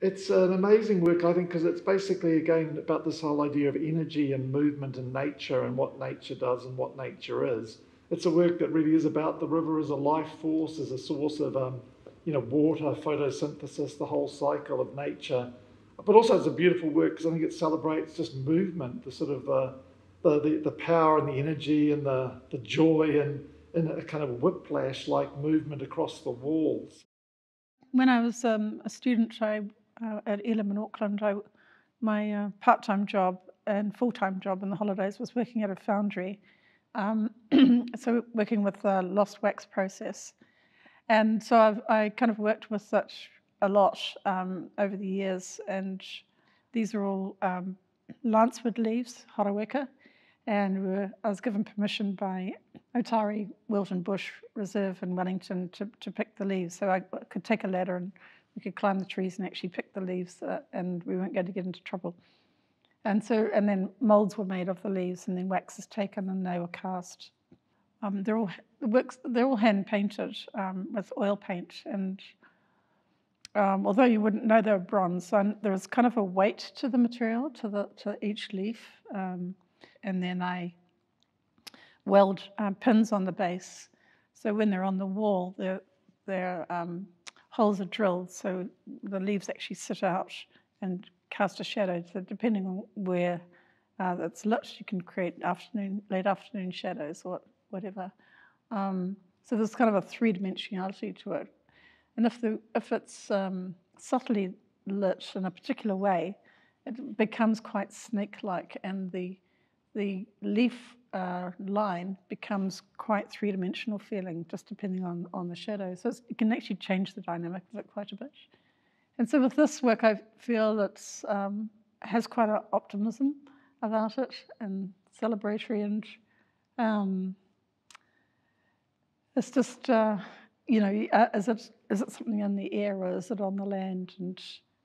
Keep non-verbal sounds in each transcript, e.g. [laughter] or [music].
It's an amazing work, I think, because it's basically again about this whole idea of energy and movement and nature and what nature does and what nature is. It's a work that really is about the river as a life force, as a source of, um, you know, water, photosynthesis, the whole cycle of nature. But also, it's a beautiful work because I think it celebrates just movement, the sort of the, the, the, the power and the energy and the, the joy and, and a kind of whiplash like movement across the walls. When I was um, a student, I uh, at Elam in Auckland, I, my uh, part-time job and full-time job in the holidays was working at a foundry. Um, [clears throat] so working with the lost wax process. And so I've, i kind of worked with such a lot um, over the years, and these are all um, lancewood leaves, horoeka, and I was given permission by Otari Wilton Bush Reserve in Wellington to, to pick the leaves. So I could take a ladder and we could climb the trees and actually pick the leaves uh, and we weren't going to get into trouble. And so, and then molds were made of the leaves and then wax is taken and they were cast. Um, they're all the works. They're all hand painted um, with oil paint, and um, although you wouldn't know they're bronze, there is kind of a weight to the material, to the to each leaf, um, and then I weld uh, pins on the base, so when they're on the wall, they're they're um, holes are drilled so the leaves actually sit out and cast a shadow. So depending on where uh, it's lit, you can create afternoon, late afternoon shadows or whatever. Um, so there's kind of a three-dimensionality to it. And if, the, if it's um, subtly lit in a particular way, it becomes quite snake-like and the, the leaf uh, line becomes quite three-dimensional feeling, just depending on, on the shadow. So it can actually change the dynamic of it quite a bit. And so with this work, I feel it um, has quite an optimism about it and celebratory and um, it's just, uh, you know, uh, is it, is it something in the air or is it on the land? And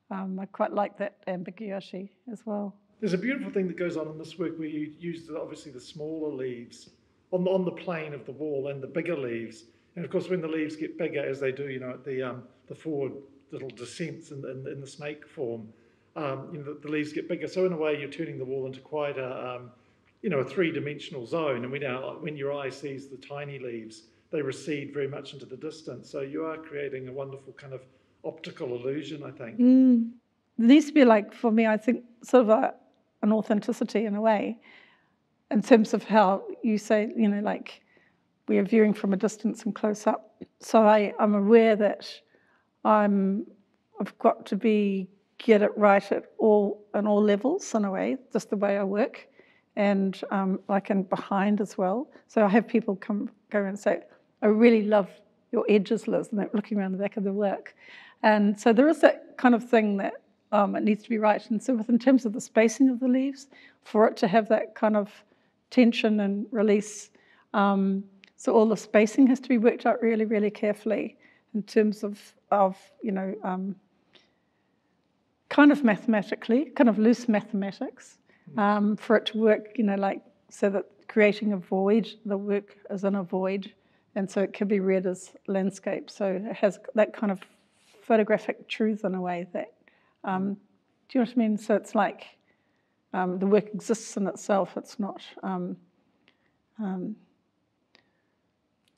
um, I quite like that ambiguity as well. There's a beautiful thing that goes on in this work where you use obviously the smaller leaves on the, on the plane of the wall and the bigger leaves. And of course, when the leaves get bigger, as they do, you know, at the um, the forward little descents in, in, in the snake form, um, you know, the, the, leaves get bigger. So in a way, you're turning the wall into quite a, um, you know, a three-dimensional zone. And we now, when your eye sees the tiny leaves, they recede very much into the distance. So you are creating a wonderful kind of optical illusion, I think. Mm. There needs to be like, for me, I think, sort of a an authenticity in a way, in terms of how you say, you know, like we are viewing from a distance and close up. So I, I'm aware that I'm, I've got to be get it right at all on all levels in a way, just the way I work, and um, like and behind as well. So I have people come go and say, "I really love your edges, Liz," and they're looking around the back of the work, and so there is that kind of thing that um, it needs to be right. And so, in terms of the spacing of the leaves, for it to have that kind of tension and release, um, so all the spacing has to be worked out really, really carefully in terms of of you know um, kind of mathematically, kind of loose mathematics, um, for it to work. You know, like so that creating a void, the work is in a void, and so it can be read as landscape. So it has that kind of photographic truth in a way that um, do you know what I mean? So it's like um, the work exists in itself. It's not. Um, um,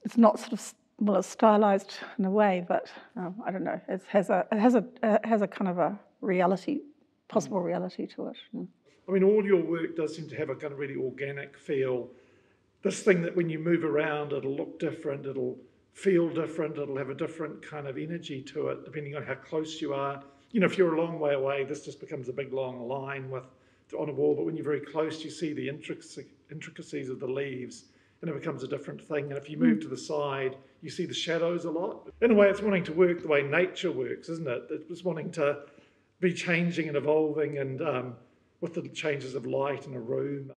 it's not sort of well, it's stylized in a way, but um, I don't know. It has a it has a it has a kind of a reality, possible reality to it. Mm. I mean, all your work does seem to have a kind of really organic feel. This thing that when you move around, it'll look different. It'll feel different. It'll have a different kind of energy to it, depending on how close you are you know, if you're a long way away, this just becomes a big long line with on a wall. But when you're very close, you see the intricacies of the leaves, and it becomes a different thing. And if you move mm. to the side, you see the shadows a lot. In a way, it's wanting to work the way nature works, isn't it? It's wanting to be changing and evolving, and um, with the changes of light in a room.